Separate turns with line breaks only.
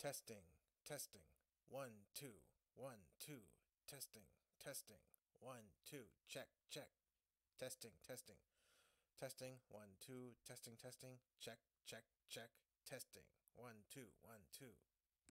Testing, testing. One, two, one, two. Testing, testing. One, two. Check, check. Testing, testing. Testing, one, two. Testing, testing. Check, check, check. Testing. One, two, one, two.